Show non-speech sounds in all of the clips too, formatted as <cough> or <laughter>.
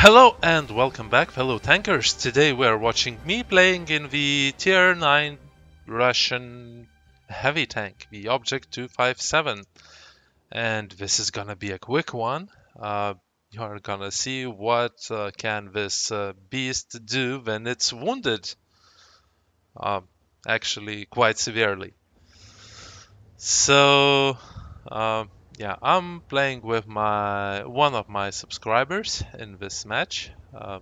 Hello and welcome back fellow tankers. Today we are watching me playing in the tier 9 Russian heavy tank, the Object 257. And this is gonna be a quick one. Uh, you're gonna see what uh, can this uh, beast do when it's wounded. Uh, actually quite severely. So uh, yeah, I'm playing with my one of my subscribers in this match, uh,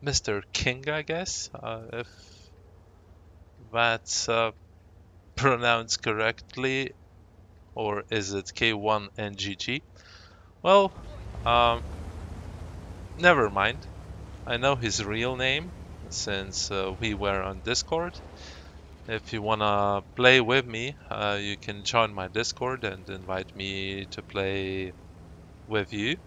Mr. King, I guess, uh, if that's uh, pronounced correctly, or is it K1NGG? Well, um, never mind. I know his real name since uh, we were on Discord. If you wanna play with me, uh, you can join my Discord and invite me to play with you.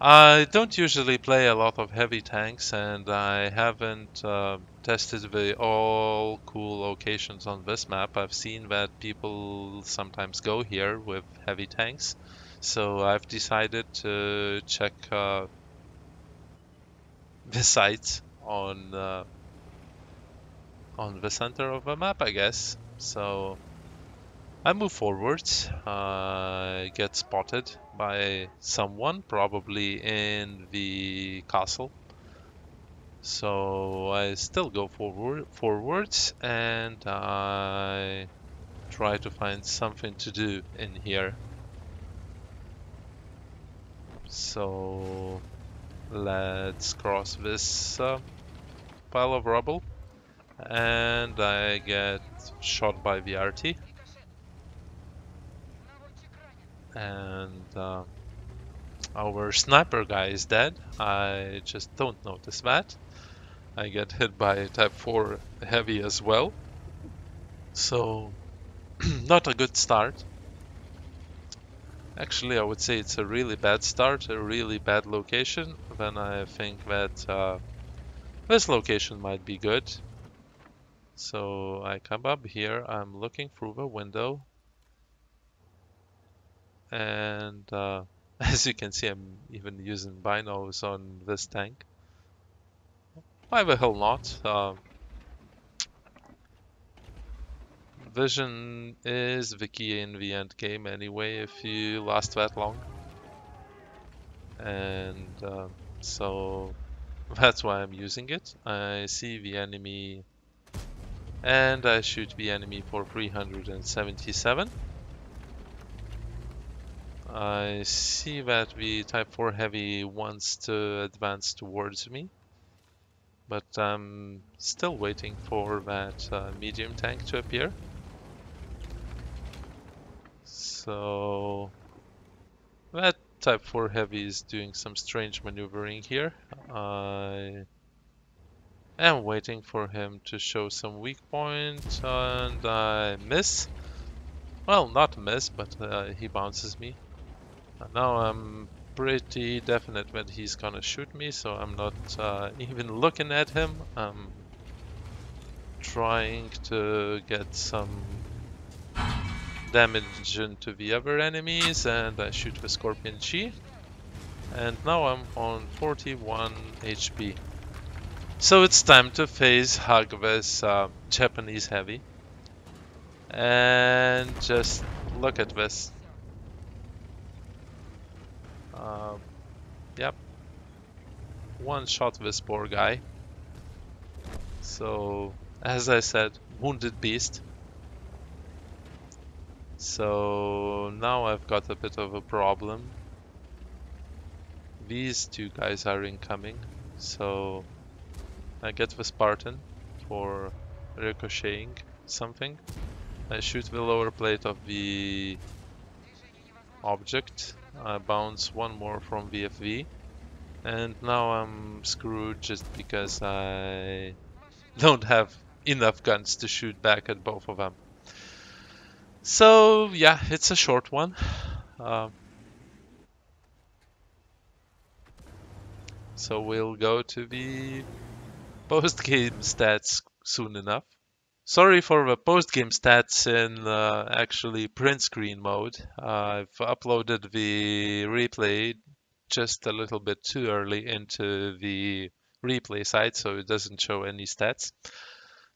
I don't usually play a lot of heavy tanks and I haven't uh, tested the all cool locations on this map. I've seen that people sometimes go here with heavy tanks. So I've decided to check uh, <laughs> the sites on uh, on the center of the map, I guess. So I move forwards, uh, get spotted by someone, probably in the castle. So I still go forward, forwards and I try to find something to do in here. So let's cross this uh, pile of rubble and I get shot by the RT and uh, our sniper guy is dead. I just don't notice that. I get hit by type 4 heavy as well. So <clears throat> not a good start. Actually I would say it's a really bad start a really bad location. Then I think that uh, this location might be good so I come up here, I'm looking through the window. And uh, <laughs> as you can see, I'm even using binos on this tank. Why the hell not? Uh, vision is the key in the end game anyway, if you last that long. And uh, so <laughs> that's why I'm using it. I see the enemy and I shoot the enemy for 377. I see that the Type 4 Heavy wants to advance towards me, but I'm still waiting for that uh, medium tank to appear. So that Type 4 Heavy is doing some strange maneuvering here. I am waiting for him to show some weak point and I miss. Well, not miss, but uh, he bounces me. And now I'm pretty definite that he's gonna shoot me, so I'm not uh, <laughs> even looking at him. I'm trying to get some damage into the other enemies and I shoot the Scorpion G. And now I'm on 41 HP. So it's time to face Hagves uh, Japanese heavy. And just look at this. Uh, yep. One shot this poor guy. So, as I said, wounded beast. So now I've got a bit of a problem. These two guys are incoming, so I get the Spartan for ricocheting something. I shoot the lower plate of the object. I bounce one more from VFV. And now I'm screwed just because I don't have enough guns to shoot back at both of them. So yeah, it's a short one. Uh, so we'll go to the post-game stats soon enough. Sorry for the post-game stats in uh, actually print screen mode. Uh, I've uploaded the replay just a little bit too early into the replay site, so it doesn't show any stats.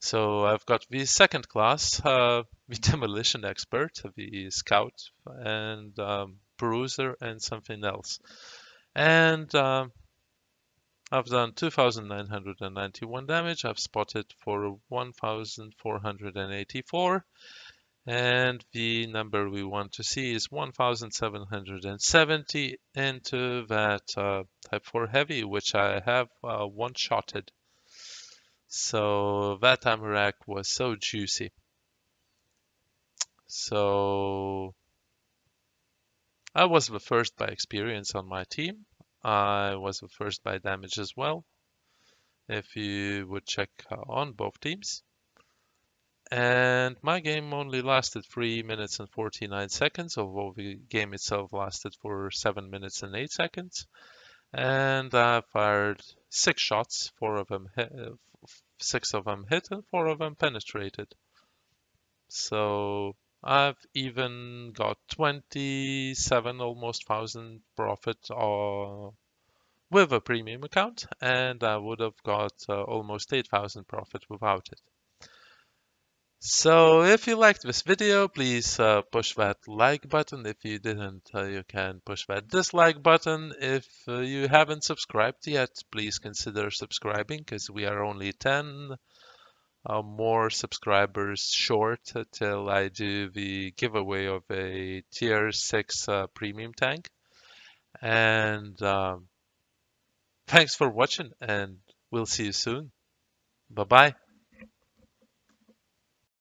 So I've got the second class, uh, <laughs> the demolition expert, the scout, and um, bruiser, and something else. And um, I've done 2,991 damage. I've spotted for 1,484. And the number we want to see is 1,770 into that uh, Type 4 Heavy, which I have uh, one-shotted. So that ammo rack was so juicy. So I was the first by experience on my team. I was the first by damage as well. If you would check on both teams. And my game only lasted 3 minutes and 49 seconds, although the game itself lasted for 7 minutes and 8 seconds. And I fired 6 shots, 4 of them hit, uh, 6 of them hit and 4 of them penetrated. So I've even got 27 almost thousand profit uh, with a premium account and I would have got uh, almost 8,000 profit without it. So if you liked this video, please uh, push that like button. If you didn't, uh, you can push that dislike button. If uh, you haven't subscribed yet, please consider subscribing because we are only 10 uh, more subscribers short till I do the giveaway of a tier 6 uh, premium tank. And um, thanks for watching and we'll see you soon. Bye-bye.